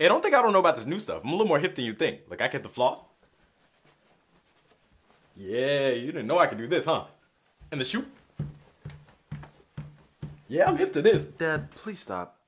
Hey, don't think I don't know about this new stuff. I'm a little more hip than you think. Like, I get the floss. Yeah, you didn't know I could do this, huh? And the shoe. Yeah, I'm hip to this. Dad, please stop.